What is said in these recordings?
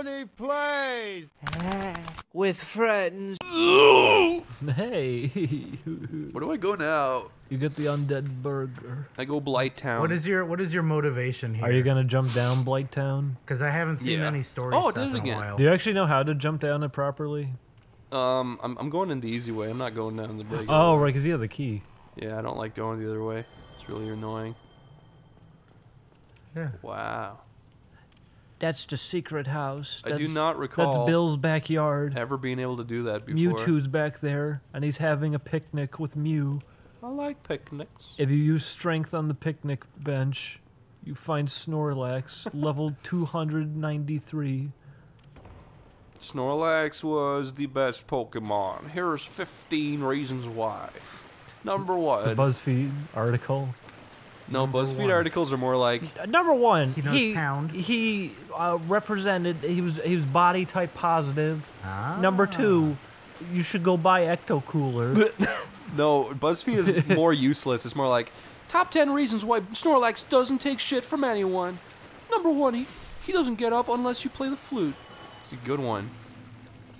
Oney Plays with friends. Hey, Where do I go now? you get the undead burger. I go Blighttown. What is your What is your motivation here? Are you gonna jump down Blighttown? Because I haven't seen Yeah. any story Oh, it did it again. while. Do you actually know how to jump down it properly? Um, I'm, I'm going in the easy way. I'm not going down the regular. Oh, right, because you have the key. Yeah, I don't like going the other way. It's really annoying. Yeah. Wow. That's the secret house. I do That's- not recall That's Bill's backyard. ever being able to do that before. Mewtwo's back there, and he's having a picnic with Mew. I like picnics. If you use strength on the picnic bench, you find Snorlax, level 293. Snorlax was the best Pokemon. Here's 15 reasons why. Number one. It's a BuzzFeed article. No, Number BuzzFeed one. articles are more like Number one, He knows he pound. he uh, represented. He was he was body type positive. Ah. Number two, you should go buy Ecto Cooler. No, BuzzFeed is more useless. It's more like top 10 reasons why Snorlax doesn't take shit from anyone. Number one, he, he doesn't get up unless you play the flute. It's a good one.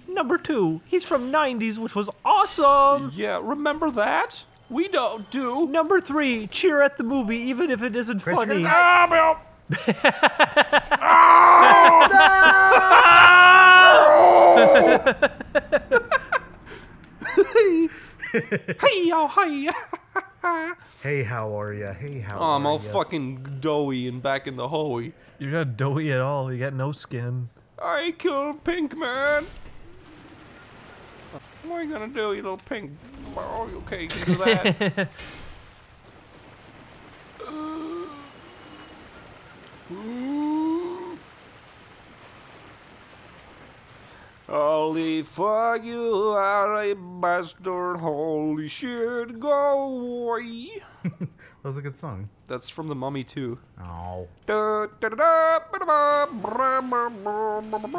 Number two, he's from '90s, which was awesome. Yeah, remember that? We don't do. Number three, cheer at the movie even if it isn't Chris, funny. you're Ah, Bill. hey, yo, hey. Hey, how are ya? Hey, how Oh, are I'm all ya? fucking doughy and back in the hoey. You're not doughy at all. You got no skin. I killed Pink Man. What are you gonna do, you little pink? Oh, okay, you can do that. Holy fuck, you are a bastard. Holy shit, go away. That was a good song. That's from the Mummy too. Oh.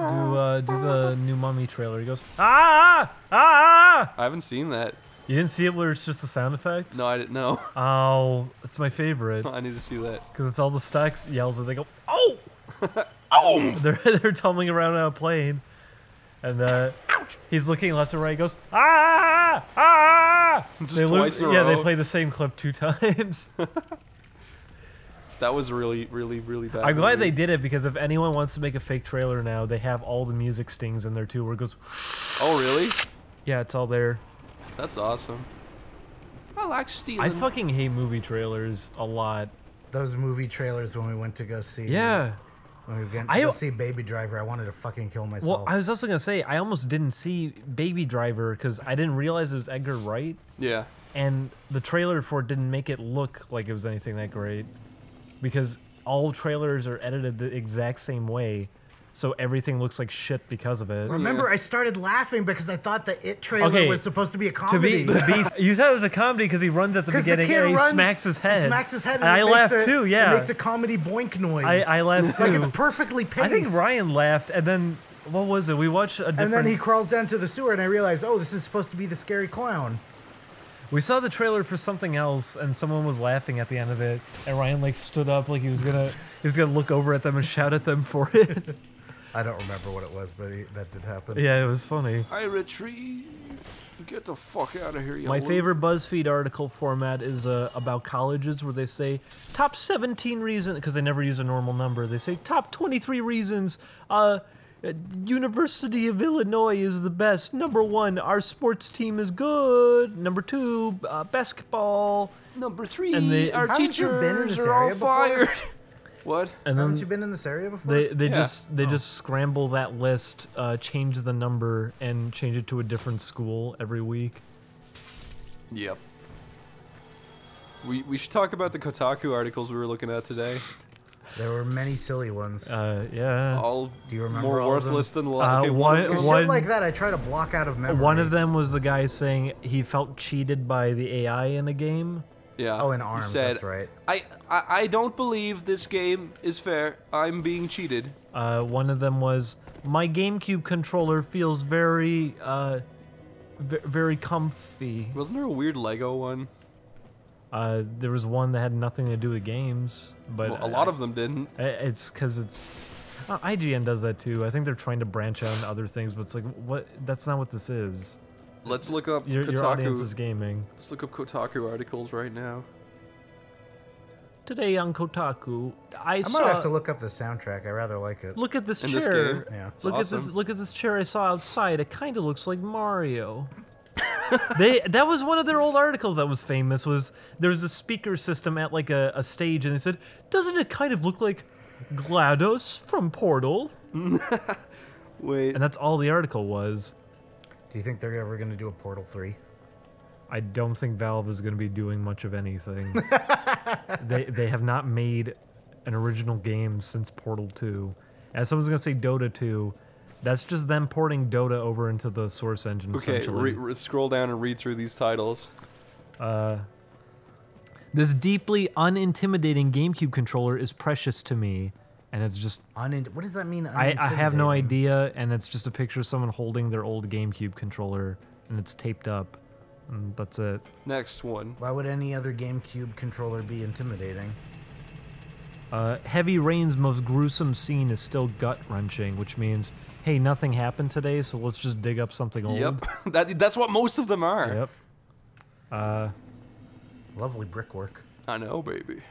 Do uh, do the new Mummy trailer. He goes ah ah ah. I haven't seen that. You didn't see it where it's just the sound effects? No, I didn't know. Oh, it's my favorite I need to see that. because it's all the stacks yells and they go oh. Oh! They're they're tumbling around on a plane, and uh, he's looking left and right. He goes ah ah. Just They twice in a yeah, row. they play the same clip two times. That was really, really, really bad. I'm glad movie. they did it because if anyone wants to make a fake trailer now, they have all the music stings in there too, where it goes, Oh, really? yeah, it's all there. That's awesome. I like stealing. I fucking hate movie trailers a lot. Those movie trailers when we went to go see. Yeah. When we went to I go don't- see Baby Driver, I wanted to fucking kill myself. Well, I was also gonna say I almost didn't see Baby Driver because I didn't realize it was Edgar Wright, Yeah. and the trailer for it didn't make it look like it was anything that great, because all trailers are edited the exact same way, so everything looks like shit because of it. Remember, I started laughing because I thought the It trailer Okay, was supposed to be a To be, to be, you thought it was a comedy because he runs at the 'Cause the beginning kid and he runs, smacks his head. Smacks his head, and, And it I makes laughed a- too. It Yeah, makes a comedy boink noise. I, I laughed too. like it's perfectly paced. I think Ryan laughed, and then what was it? We watched a different. And then he crawls down to the sewer, and I realized, oh, this is supposed to be the scary clown. We saw the trailer for something else, and someone was laughing at the end of it, and Ryan like stood up like he was gonna he was gonna look over at them and shout at them for it. I don't remember what it was, but he, that did happen. yeah, it was funny. I retrieve. Get the fuck out of here, you My little- favorite BuzzFeed article format is uh, about colleges where they say top 17 reasons because they never use a normal number. They say top 23 reasons. Uh, uh, University of Illinois is the best. Number one, our sports team is good. Number two, uh, basketball. Number three. And they- our Haven't you been in teachers are all before? fired. what? And Haven't you been in this area before? They they Yeah. just they just scramble that list, uh, change the number, and change it to a different school every week. Yep. We we should talk about the Kotaku articles we were looking at today. there were many silly ones. Uh, yeah. All Do you remember more all of them? worthless than the Uh, last. Okay, one, one- of them- Cause one- shit like that, I try to block out of memory. One of them was the guy saying he felt cheated by the AI in a game. Yeah. Oh, in he arms. said, that's right. I, I I don't believe this game is fair. I'm being cheated. Uh, one of them was my GameCube controller feels very uh, v- very comfy. Wasn't there a weird Lego one? Uh, there was one that had nothing to do with games, but Well, a lot of them didn't. I- It's because it's. Uh, IGN does that too. I think they're trying to branch out into other things, but it's like, what? That's not what this is. Let's look up Your, your audience Kotaku. is gaming. Let's look up Kotaku articles right now. Today on Kotaku, I, saw. I saw. might have to look up the soundtrack. I rather like it. Look at this In this chair. game? Yeah. It's look at this. awesome. Look at this chair I saw outside. It kind of looks like Mario. they that was one of their old articles that was famous. Was there was a speaker system at like a, a stage, and they said, "Doesn't it kind of look like Glados from Portal?" Wait. And that's all the article was. Do you think they're ever going to do a Portal 3? I don't think Valve is going to be doing much of anything. they they have not made an original game since Portal 2. And someone's going to say Dota 2. That's just them porting Dota over into the source engine. Okay, re- re- scroll down and read through these titles. Uh, this deeply unintimidating GameCube controller is precious to me, and it's just Unin- what does that mean? I, I have no idea, and it's just a picture of someone holding their old GameCube controller, and it's taped up, and that's it. Next one. Why would any other GameCube controller be intimidating? Uh, Heavy Rain's most gruesome scene is still gut wrenching, which means, hey, nothing happened today, so let's just dig up something old. Yep. that that's what most of them are. Yep. Uh, Lovely brickwork. I know, baby.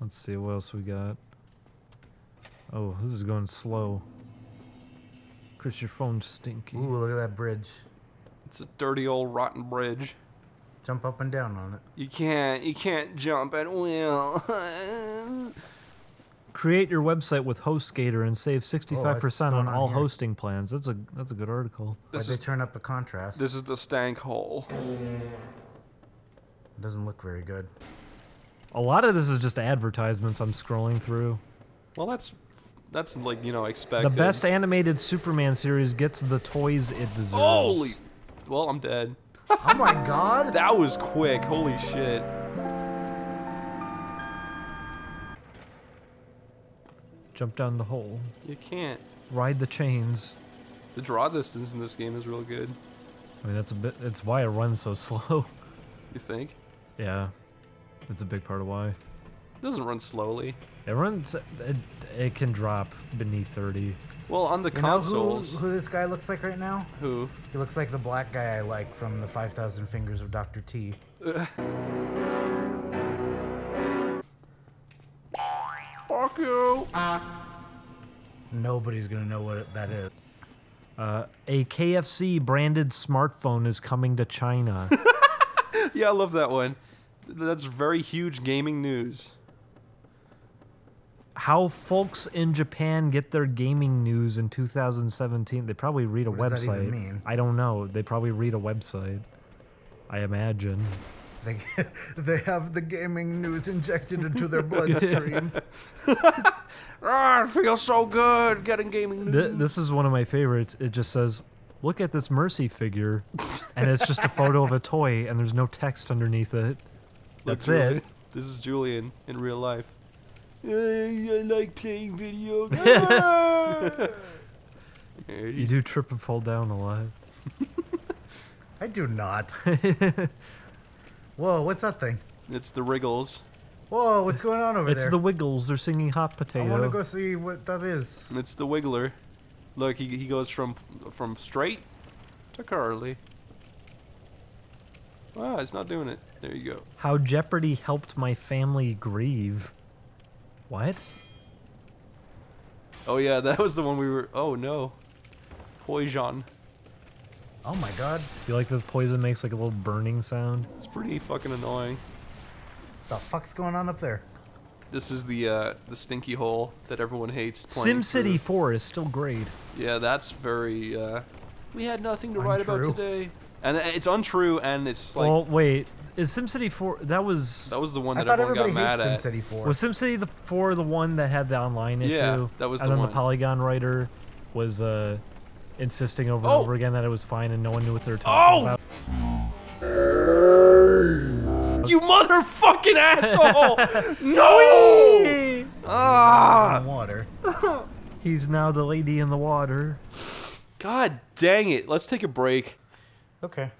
Let's see what else we got. Oh, this is going slow. Chris, your phone's stinky. Ooh, look at that bridge. It's a dirty old rotten bridge. Jump up and down on it. You can't you can't jump at will. Create your website with HostGator and save 65% what's on on all here? hosting plans. That's a that's a good article. Why'd this they turn up the contrast? this is the stank hole. It doesn't look very good. A lot of this is just advertisements I'm scrolling through. Well, that's that's like you know expected. The best animated Superman series gets the toys it deserves. Holy. Well, I'm dead. Oh my god! That was quick. Holy shit. Jump down the hole. You can't. Ride the chains. The draw distance in this game is real good. I mean, that's a bit. It's why it runs so slow. You think? yeah, it's a big part of why It doesn't run slowly. it runs. It, it can drop beneath 30. Well, on the You know who, consoles. who this guy looks like right now? Who? He looks like the black guy I like from the 5,000 Fingers of Dr. T. Fuck you. Nobody's gonna know what that is. Uh, a KFC branded smartphone is coming to China. Yeah, I love that one. That's very huge gaming news. How folks in Japan get their gaming news in 2017? They probably read a What does that website. even mean? I don't know. They probably read a website. I imagine. They, they have the gaming news injected into their bloodstream. Ah, it feels so good getting gaming news. Th- this is one of my favorites. It just says, "Look at this Mercy figure," and it's just a photo of a toy, and there's no text underneath it. Look, That's Julian. it. This is Julian in real life. I, I like playing video games. You do trip and fall down a lot. I do not. Whoa, what's that thing? It's the Riggles. Whoa, what's going on over It's there? It's the Wiggles. They're singing "Hot Potato. I want to go see what that is. It's the Wiggler. Look, he, he goes from from straight to curly. Ah, it's not doing it. There you go. How Jeopardy helped my family grieve. What? Oh yeah, that was the one we were. Oh no, poison. Oh my god. You like the poison makes like a little burning sound? It's pretty fucking annoying. The fuck's going on up there? This is the uh, the stinky hole that everyone hates. playing SimCity 4 is still great. Yeah, that's very. Uh, we had nothing to write about today, and it's untrue, and it's just like well, wait. Is SimCity 4 that was that was the one that thought everyone everybody got mad hates at. SimCity 4. was SimCity the 4 the one that had the online issue? Yeah, that was and the then one. the Polygon writer was uh insisting over and Oh! over again that it was fine and no one knew what they were talking Oh! about. You motherfucking asshole! no! Ah! in water. He's now the lady in the water. God dang it! Let's take a break. Okay.